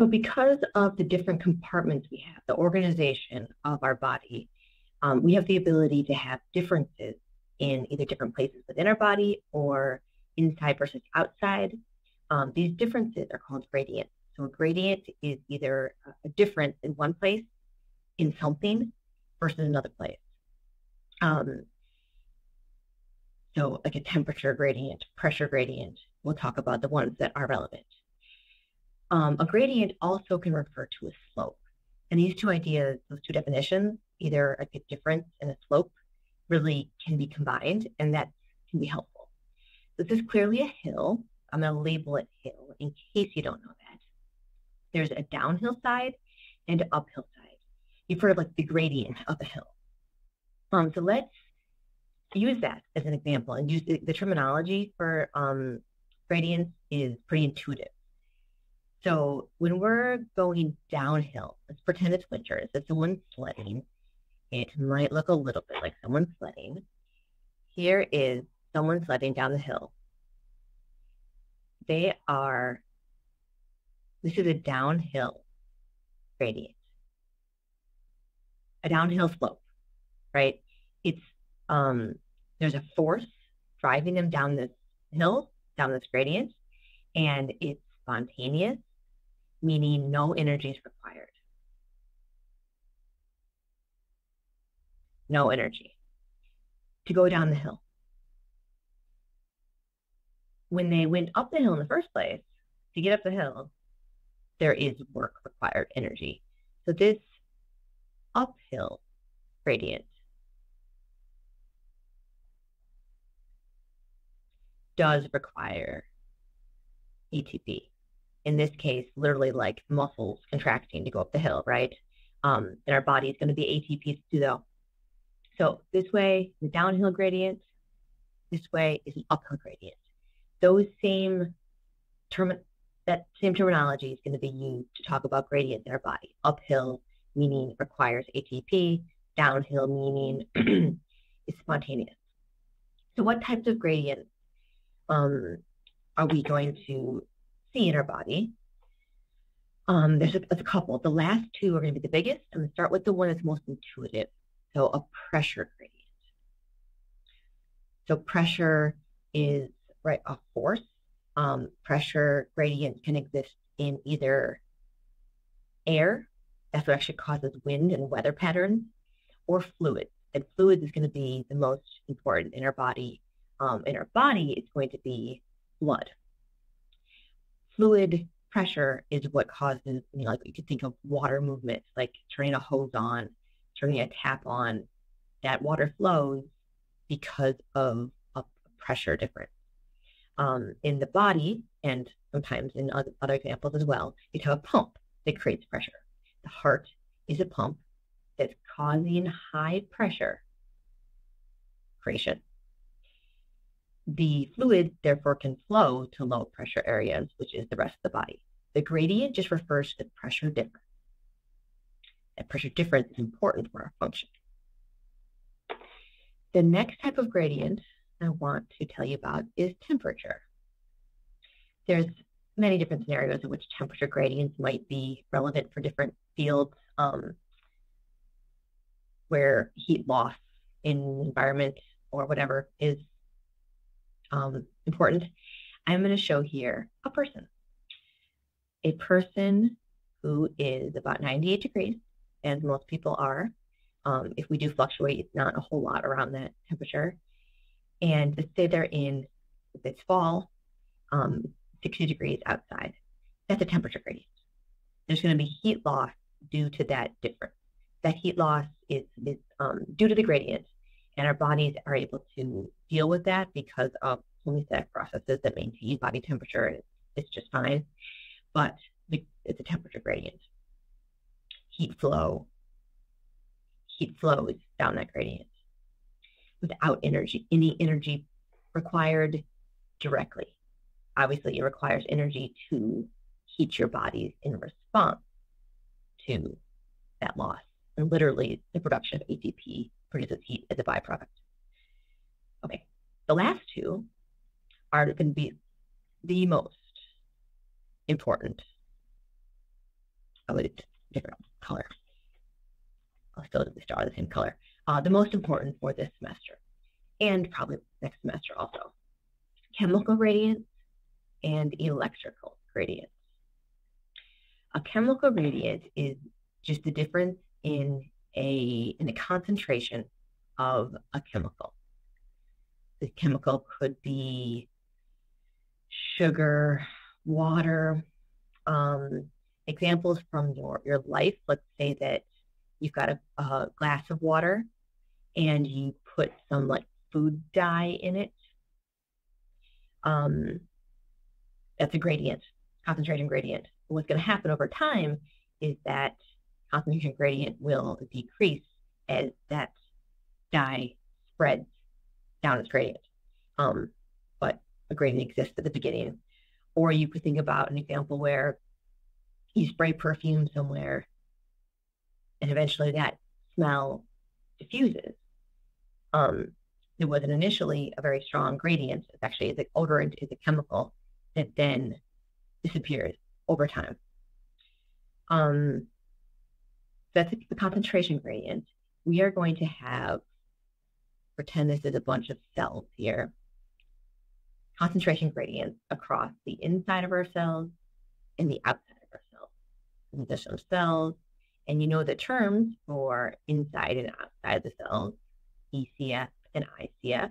So, because of the different compartments we have, the organization of our body, um, we have the ability to have differences in either different places within our body or inside versus outside. Um, these differences are called gradients. So, a gradient is either a difference in one place in something versus another place. Um, so, like a temperature gradient, pressure gradient, we'll talk about the ones that are relevant. Um, a gradient also can refer to a slope. And these two ideas, those two definitions, either a difference and a slope, really can be combined, and that can be helpful. This is clearly a hill. I'm going to label it hill in case you don't know that. There's a downhill side and an uphill side. You've heard of like the gradient of a hill. Um, so let's use that as an example and use the, the terminology for um, gradients is pretty intuitive. So when we're going downhill, let's pretend it's winter. If someone's sledding, it might look a little bit like someone sledding. Here is someone sledding down the hill. They are, this is a downhill gradient, a downhill slope, right? It's, um, there's a force driving them down this hill, down this gradient, and it's spontaneous meaning no energy is required. No energy to go down the hill. When they went up the hill in the first place, to get up the hill, there is work required, energy. So this uphill gradient does require ATP in this case, literally like muscles contracting to go up the hill, right? Um, and our body is going to be ATP to do that. So this way, the downhill gradient, this way is an uphill gradient. Those same term, that same terminology is going to be used to talk about gradients in our body. Uphill meaning requires ATP, downhill meaning is spontaneous. So what types of gradients um, are we going to see in our body. Um, there's a, a couple. The last two are going to be the biggest. I'm going to start with the one that's most intuitive. So a pressure gradient. So pressure is right a force. Um, pressure gradient can exist in either air, that's what actually causes wind and weather patterns, or fluid. And fluid is going to be the most important in our body. Um, in our body, it's going to be blood fluid pressure is what causes, you know, like you could think of water movement, like turning a hose on, turning a tap on. That water flows because of a pressure difference. Um, in the body, and sometimes in other, other examples as well, you have a pump that creates pressure. The heart is a pump that's causing high pressure creation. The fluid, therefore, can flow to low pressure areas, which is the rest of the body. The gradient just refers to the pressure difference. That pressure difference is important for our function. The next type of gradient I want to tell you about is temperature. There's many different scenarios in which temperature gradients might be relevant for different fields um, where heat loss in environment or whatever is um, important. I'm going to show here a person, a person who is about 98 degrees, as most people are. Um, if we do fluctuate, it's not a whole lot around that temperature. And let's say they're in, it's fall, um, 60 degrees outside. That's a temperature gradient. There's going to be heat loss due to that difference. That heat loss is, is um, due to the gradient, and our bodies are able to deal with that because of homeostatic processes that maintain body temperature. It's just fine, but it's a temperature gradient. Heat flow, heat flows down that gradient without energy, any energy required directly. Obviously, it requires energy to heat your bodies in response to that loss. And literally, the production of ATP produces heat as a byproduct. Okay, the last two are going to be the most important oh, it's different color. I'll still do the star the same color. Uh, the most important for this semester, and probably next semester also, chemical gradients and electrical gradients. A chemical gradient is just the difference in a in the concentration of a chemical. The chemical could be sugar, water. Um, examples from your, your life. Let's say that you've got a, a glass of water and you put some like food dye in it. Um, that's a gradient, concentration gradient. what's going to happen over time is that concentration gradient will decrease as that dye spreads down its gradient. Um, but a gradient exists at the beginning. Or you could think about an example where you spray perfume somewhere and eventually that smell diffuses. Um, there wasn't initially a very strong gradient. It's actually the odorant is a chemical that then disappears over time. Um, that's the concentration gradient. We are going to have, pretend this is a bunch of cells here, concentration gradients across the inside of our cells and the outside of our cells. And there's some cells, and you know the terms for inside and outside the cells, ECF and ICF.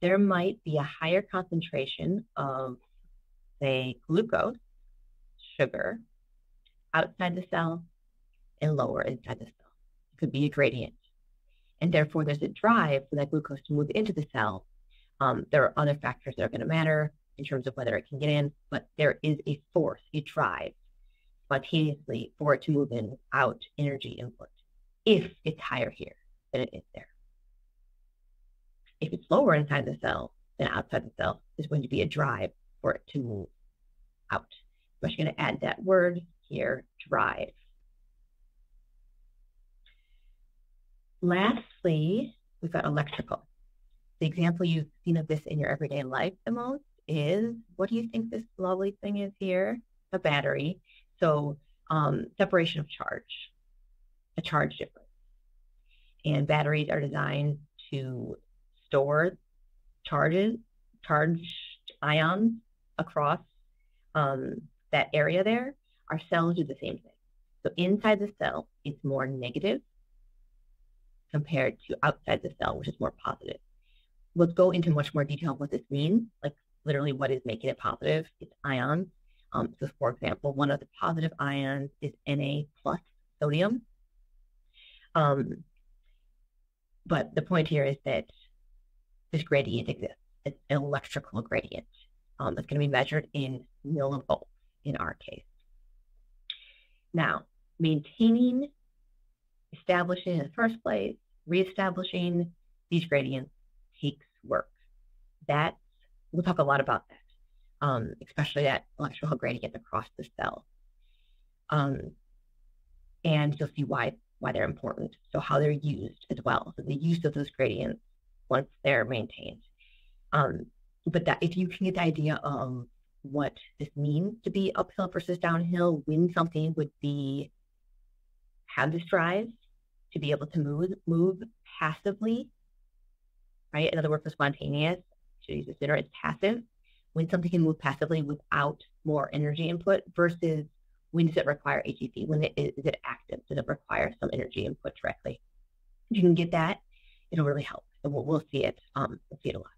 There might be a higher concentration of, say, glucose, sugar, outside the cell and lower inside the cell. It could be a gradient. And therefore, there's a drive for that glucose to move into the cell. Um, there are other factors that are going to matter in terms of whether it can get in, but there is a force, a drive spontaneously for it to move in without energy input if it's higher here than it is there. If it's lower inside the cell than outside the cell, there's going to be a drive for it to move out. I'm just going to add that word here, drive. Lastly, we've got electrical. The example you've seen of this in your everyday life the most is, what do you think this lovely thing is here? A battery. So um, separation of charge, a charge difference. And batteries are designed to store charges, charged ions across um, that area there. Our cells do the same thing. So inside the cell, it's more negative compared to outside the cell, which is more positive. We'll go into much more detail what this means, like literally what is making it positive. It's ions. Um, so for example, one of the positive ions is Na plus sodium. Um, but the point here is that this gradient exists. It's an electrical gradient um, that's going to be measured in millivolts in our case. Now, maintaining establishing in the first place, reestablishing these gradients takes work. That we'll talk a lot about that, um, especially that electrical gradient across the cell. Um, and you'll see why why they're important. So how they're used as well. So the use of those gradients once they're maintained. Um, but that if you can get the idea of what this means to be uphill versus downhill, when something would be have this drive to be able to move move passively, right? In other words, for spontaneous, to use consider it's passive. When something can move passively without more energy input versus when does it require ATP? When it, is it active? Does it require some energy input directly? If you can get that, it'll really help. And we'll, we'll see it. Um, we'll see it a lot.